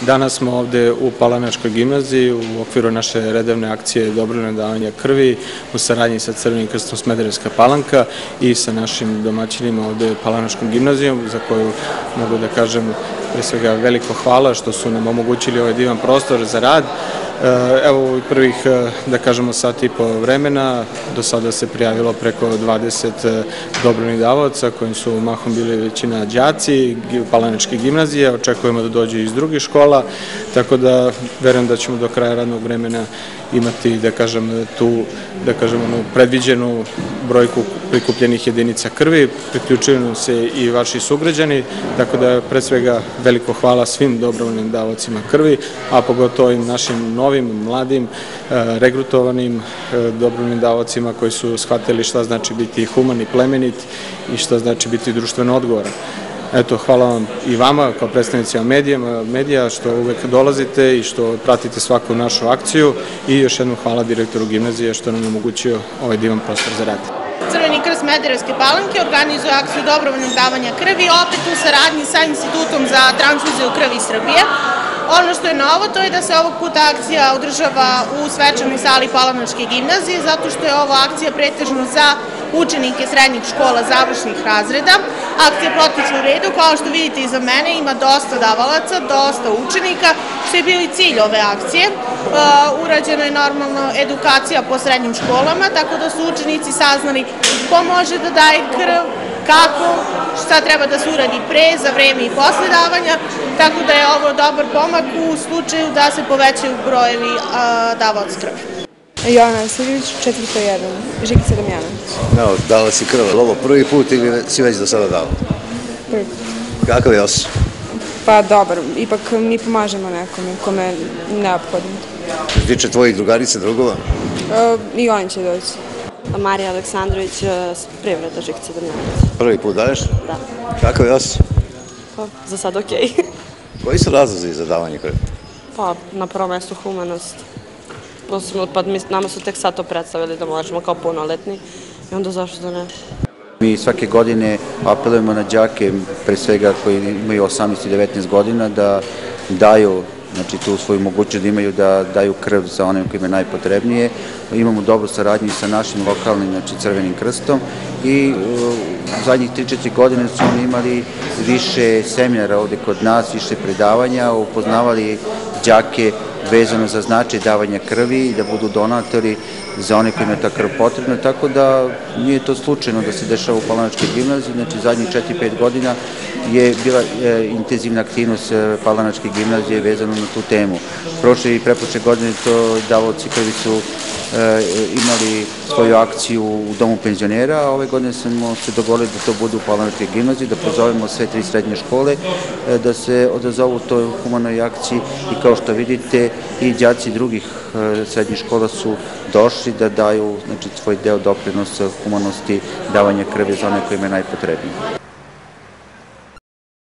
Danas smo ovde u Palanačkoj gimnaziji u okviru naše redovne akcije dobrovne davanja krvi u saradnji sa Crvenim krstom Smederevska palanka i sa našim domaćinima ovde Palanačkom gimnazijom za koju mogu da kažem pre svega veliko hvala što su nam omogućili ovaj divan prostor za rad. E, evo u prvih, e, da kažemo, sat i po vremena, do sada se prijavilo preko 20 e, dobrovnih davaoca, kojim su mahom bili većina đaci, Palanačke gimnazije, očekujemo da dođu iz drugih škola, tako da verujem da ćemo do kraja radnog vremena imati, da kažem, tu, da kažem, onu predviđenu brojku prikupljenih jedinica krvi, priključuju nam se i vaši sugrađani, tako da pre svega veliko hvala svim dobrovoljnim davocima krvi, a pogotovo im našim novim, mladim, e, regrutovanim e, dobrovoljnim davocima koji su shvatili šta znači biti human i plemenit i šta znači biti društveno odgovoran. Eto, hvala vam i vama kao predstavnicima medija što uvek dolazite i što pratite svaku našu akciju i još jednom hvala direktoru gimnazije što nam je omogućio ovaj divan prostor za rad. Crveni krst Mederevske palanke organizuje akciju dobrovoljnog davanja krvi opet u saradnji sa Institutom za transfuziju krvi Srbije. Ono što je novo to je da se ovog puta akcija održava u svečanoj sali Palanačke gimnazije zato što je ovo akcija pretežno za učenike srednjih škola završnih razreda. Akcija protiče u redu, kao što vidite iza mene ima dosta davalaca, dosta učenika, što je bio i cilj ove akcije. Uh, urađena je normalno edukacija po srednjim školama, tako da su učenici saznali ko može da daje krv, kako, šta treba da se uradi pre, za vreme i posle davanja, tako da je ovo dobar pomak u slučaju da se povećaju brojevi davaoca krvi. Jovana Vasiljević, 401, Žikica Damjanović. No, dala si krv, ovo prvi put ili si već do sada dala? Prvi. Kakav je osjećaj? Pa dobar, ipak mi pomažemo nekome kome je neophodno. Što tiče tvojih drugarica, drugova? E, I oni će doći. Marija Aleksandrović, e, privreda Žikica Damjanović. Prvi put daješ? Da. Kakav je osjećaj? Pa, za sad okej. Koji su razlozi za davanje krvi? pa, na prvom mestu humanost posebno, pa mi, nama su tek sad to predstavili da možemo kao punoletni i onda zašto da ne? Mi svake godine apelujemo na đake, pre svega koji imaju 18 i 19 godina, da daju znači tu svoju mogućnost da imaju da daju krv za one kojima je najpotrebnije. Imamo dobru saradnju sa našim lokalnim, znači Crvenim krstom i u zadnjih 3-4 godine su oni imali više seminara ovde kod nas, više predavanja, upoznavali đake vezano za značaj davanja krvi i da budu donatori za one kojima je ta krv potrebna, tako da nije to slučajno da se dešava u Palanačkoj gimnaziji, znači zadnjih 4-5 godina je bila e, intenzivna aktivnost e, Palanačke gimnazije vezano na tu temu. Prošle i prepoče godine to davoci krvi su imali svoju akciju u Domu penzionera, a ove godine smo se dogovorili da to bude u Palanačkoj gimnaziji, da pozovemo sve tri srednje škole, e, da se odazovu toj humanoj akciji i kao što vidite i đaci drugih e, srednjih škola su došli da daju znači, svoj deo doprinosa humanosti davanja krvi za one kojima je najpotrebnije.